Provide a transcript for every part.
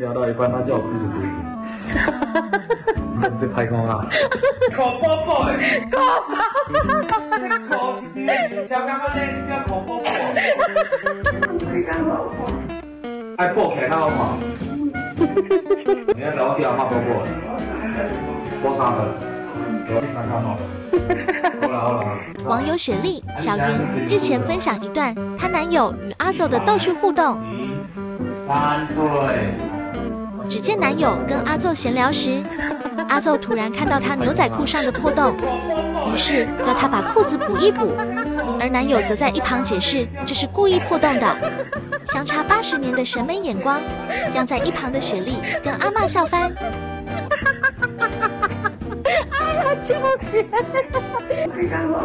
聊到一半，他叫我孤注一你在拍光啊？考宝宝哎，刚刚叫哈哈哈哈哈老抱起来好你要在我底下骂宝宝，了网友雪莉小云日前分享一段她男友与阿祖的逗趣互动。只见男友跟阿奏闲聊时，阿奏突然看到他牛仔裤上的破洞，于是要他把裤子补一补，而男友则在一旁解释这是故意破洞的。相差八十年的审美眼光，让在一旁的雪莉跟阿妈笑翻。阿妈纠结！哈哈哈！哈哈哈！哈哈哈！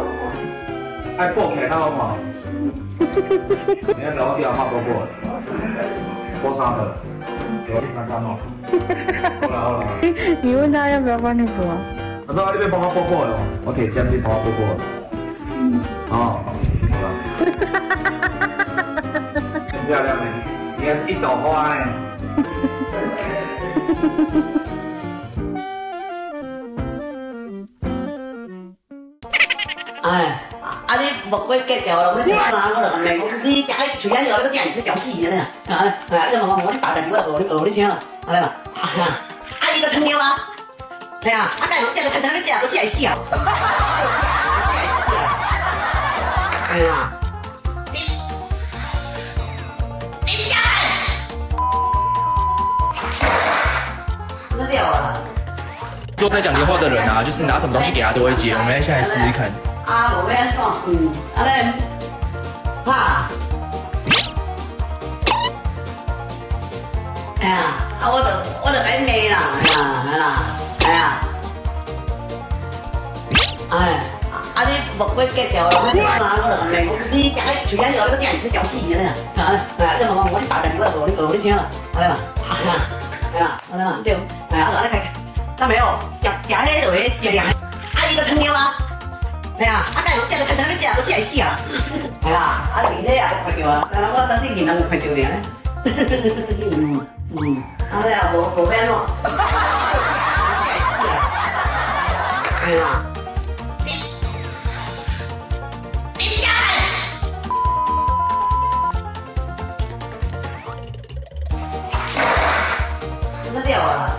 哈哈哈哈！哈哈你要找个地方哈个哈播三朵了，我慢慢嘛。好了好了。你问他要不要帮你播？那那你要帮我播播了，我提前帮你播播。嗯。哦，好了。哈，哈，哈，哈，哈，哈，哈，哈，哈，哈，哈，你不会格叫了，我叫啊！我了，没你加个厨师，你老是讲你都死人了，哎哎，这我我你打断你了，你打你听啊，啊，还有个汤姆啊，哎呀，他敢用这个汤姆的脚都点死哎呀，在讲电话的人啊，就是拿什么东西给他都会接，我们现在试试看。啊，我袂安创，嗯，啊恁怕？哎呀，啊我著我著甲你骂啦，系啦系呀，系啊。哎，啊！你木归结交啦？哎呀，我著骂我，你假嘿出现你，我都见你都屌死你啦！哎你阿只木我我大阵，我做你做你听啦，好恁啦？哎呀，好恁啦对？哎呀，你恁开开，阿妹哦，假假嘿做诶假啊，阿伊个汤料啊？哎呀，阿个我叫你看到你叫，了，我见死啊！哎呀，阿弟个也看叫啊，那我三弟二男也看到咧，快呵呵呵嗯嗯，阿个也无无边喏，哎呀，你讲，那了我了。